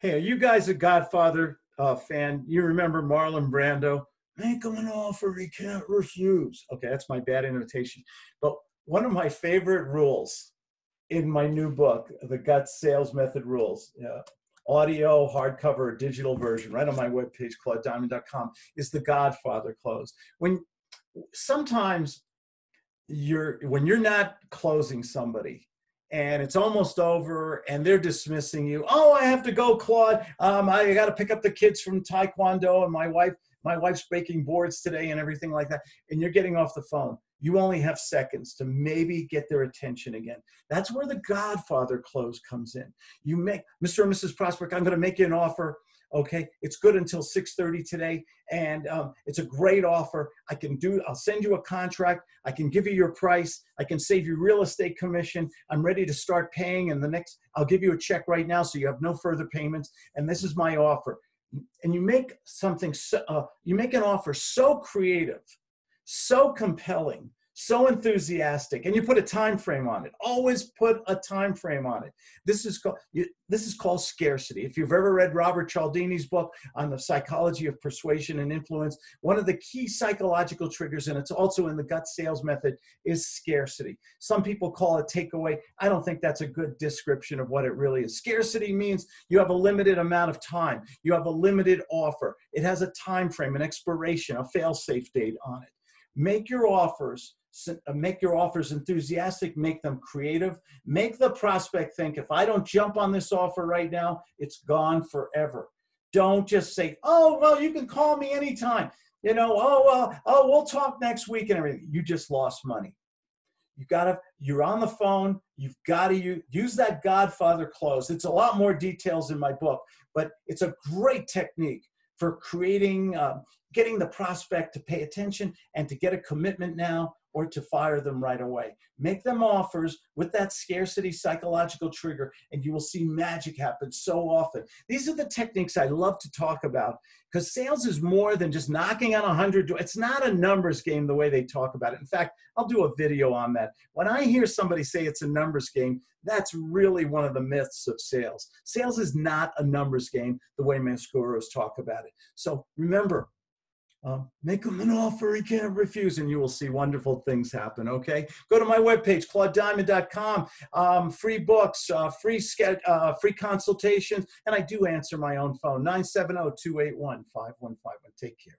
Hey, are you guys a Godfather uh, fan? You remember Marlon Brando? Make him an offer he can't refuse. Okay, that's my bad invitation. But one of my favorite rules in my new book, The GUTS Sales Method Rules, uh, audio, hardcover, digital version, right on my webpage, claudediamond.com, is the Godfather close. When sometimes you're when you're not closing somebody and it's almost over and they're dismissing you. Oh i have to go claude. Um, i got to pick up the kids from taekwondo and my wife my wife's breaking boards today and everything like that and you're getting off the phone you only have seconds to maybe get their attention again. That's where the godfather close comes in. You make mr and mrs prospect i'm going to make you an offer okay? It's good until 6.30 today and um, it's a great offer. I can do i'll send you a contract. I can give you your price. I can save you real estate commission. I'm ready to start paying and the next i'll give you a check right now so you have no further payments and this is my offer. And you make something so, uh, you make an offer so creative so compelling so enthusiastic and you put a time frame on it. Always put a time frame on it. This is called this is called scarcity. If you've ever read robert cialdini's book on the psychology of persuasion and influence one of the key psychological triggers and it's also in the GUTS sales method is scarcity. Some people call it takeaway. I don't think that's a good description of what it really is. Scarcity means you have a limited amount of time. You have a limited offer. It has a time frame an expiration a fail safe date on it make your offers uh, make your offers enthusiastic, make them creative, make the prospect think if I don't jump on this offer right now, it's gone forever. Don't just say, oh, well, you can call me anytime. You know, oh, well, oh, we'll talk next week and everything. You just lost money. You gotta, you're on the phone, you've got to use, use that Godfather close. It's a lot more details in my book, but it's a great technique for creating, uh, getting the prospect to pay attention and to get a commitment now or to fire them right away. Make them offers with that scarcity psychological trigger, and you will see magic happen so often. These are the techniques I love to talk about because sales is more than just knocking on a hundred. It's not a numbers game the way they talk about it. In fact, I'll do a video on that. When I hear somebody say it's a numbers game, that's really one of the myths of sales. Sales is not a numbers game the way gurus talk about it. So remember, um, make him an offer he can't refuse, and you will see wonderful things happen. Okay, go to my webpage, claudediamond.com. Um, free books, uh, free uh, free consultations, and I do answer my own phone 970 281 5151. Take care.